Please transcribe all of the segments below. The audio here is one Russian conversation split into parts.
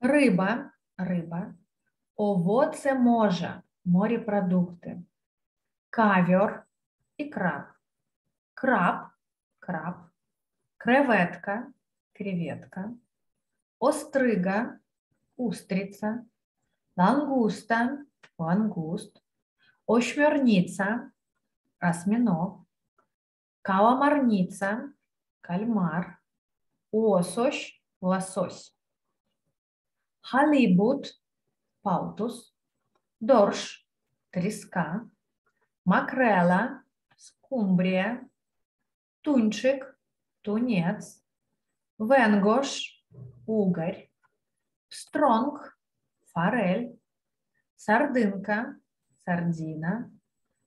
Ryba, рыба. Owoce morza, морепродукты. Kawior, икра. Krab, краб. Krewetka, креветка. Ostryga, устрица. Langusta, лангуст. Ośmiornica, осьминог. Kałamarnica, кальмар. Осощ, лосось. Халибут, палтус. Дорш, треска. Макрела, скумбрия. Тунчик, тунец. Венгош, угорь. Стронг, форель. Сардинка, сардина.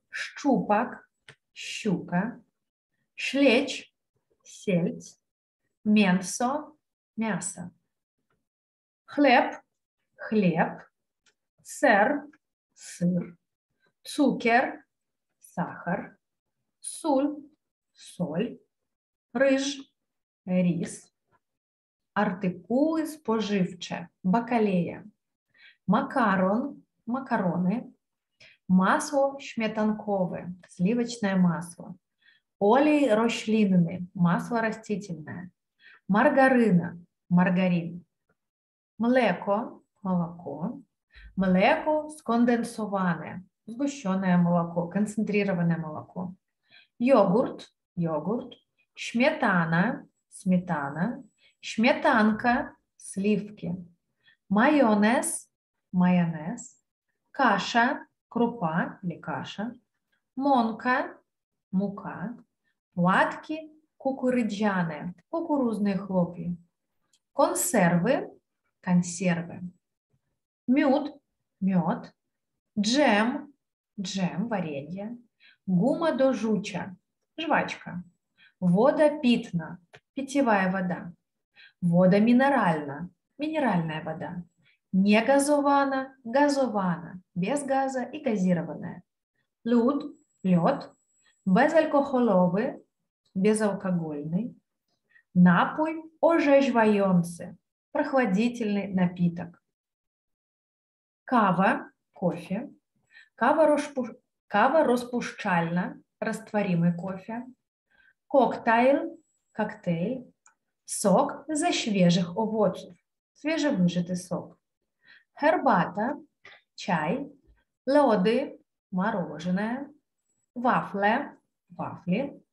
Щупак, щука. Шлеч, сельдь. Менсо, мясо. Хлеб, хлеб. Сыр, сыр. Цукер, сахар. Суль, соль. Риж, рис. Артикули споживче, бакалея. Макарон, макароны. Масло шметанковое, сливочное масло. Олей рошлинный, масло растительное. Маргарина, маргарин. Млеко, молоко. Млеко сконденсоване, сгущенное молоко, концентрированное молоко. Йогурт, йогурт. Шметана, сметана. Шметанка, сливки. Майонез, майонез. Каша, крупа или каша. Монка, мука. Платки, кукурыджане, кукурузные хлопья. Консервы, консервы. Мед, мед. Джем, джем, варенье. Гума до жуча, жвачка. Вода питна, питьевая вода. Вода минеральна, минеральная вода. Не газована, газована, без газа и газированная. Люд, лед. Безалкохоловый, безалкогольный. Напой ожежваемцы, прохладительный напиток. Кава, кофе. Кава, розпу... Кава распушчальна, растворимый кофе. Коктейль, коктейль. Сок за свежих овощей, свежевыжатый сок. Хербата, чай. Лоды, мороженое. Вафле, вафли.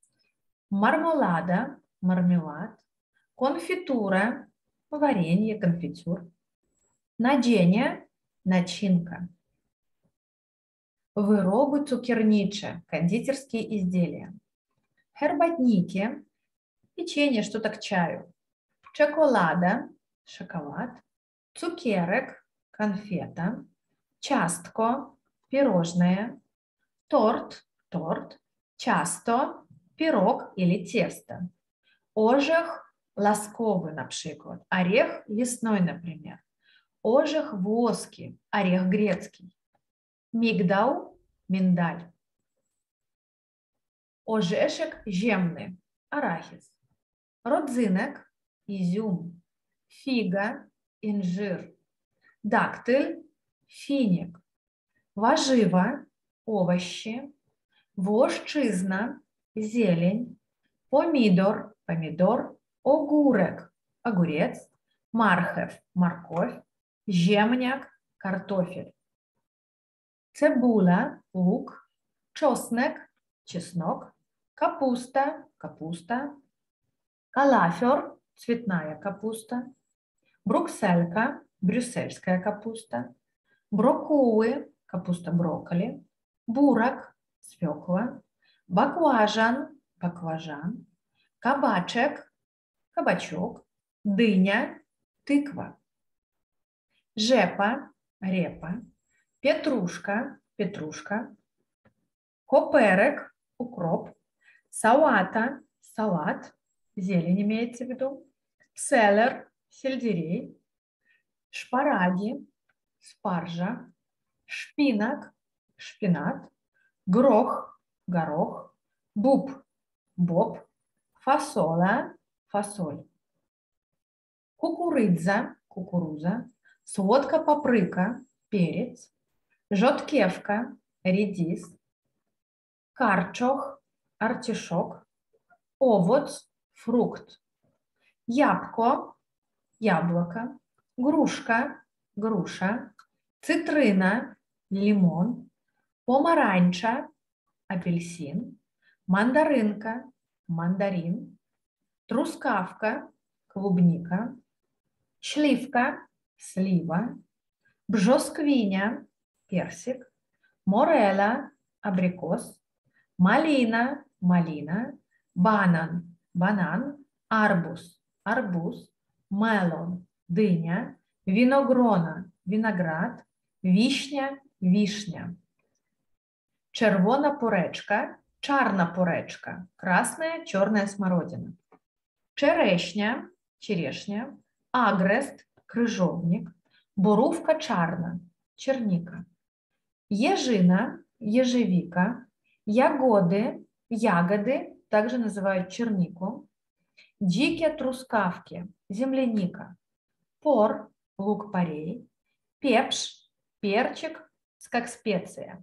Мармелада, мармелад. Конфитура, варенье, конфитюр. Надение, начинка. Вироби цукерниче, кондитерские изделия. Хербатники, печенье, что-то к чаю. Чоколада, шоколад. Цукерек, конфета. Частко, пирожное. Торт, торт. Часто, пирог или тесто. Ожех ласковый, например. Орех лесной, например. Ожех воски, орех грецкий. Мигдал, миндаль. Ожешек земный, арахис. Родзинок, изюм. Фига, инжир. Дактиль, финик. Вожива, овощи. Вощизна, зелень. Помидор, помидор. Огурек, огурец. Мархев, морковь. Жемняк, картофель. Цибуля, лук. Чоснок, чеснок. Капуста, капуста. Калафер, цветная капуста. Брукселька, брюссельская капуста. Брокколи, капуста брокколи. Бурак, свекла. Баклажан, баклажан. Кабачек, кабачок. Дыня, тыква. Жепа, репа. Петрушка, петрушка. Коперек, укроп. Салата, салат. Зелень имеется в виду. Селлер, сельдерей. Шпараги, спаржа. Шпинак, шпинат. Грох, горох. Буб, боб. Фасола, фасоль. Кукурудза, кукуруза. Сводка паприка, перец, жовткевка, редис, карчох, артишок, овоц, фрукт, ябко, яблоко, грушка, груша, цитрина, лимон, помаранча, апельсин, мандаринка, мандарин, трускавка, клубника, шлівка, слива, бжосквиня, персик, морела, абрикос, малина, малина, банан, банан, арбуз, арбуз, мелон, диня, виногрона, виноград, вишня, вишня. Червона поречка, чарна поречка, красная, черная смородина. Черешня, черешня, агрест, крыжовник, борувка чарна, черника. Ежина, ежевика, ягоды, ягоды, также называют чернику, дикие трускавки, земляника, пор, лук-порей, пепш, перчик, как специя.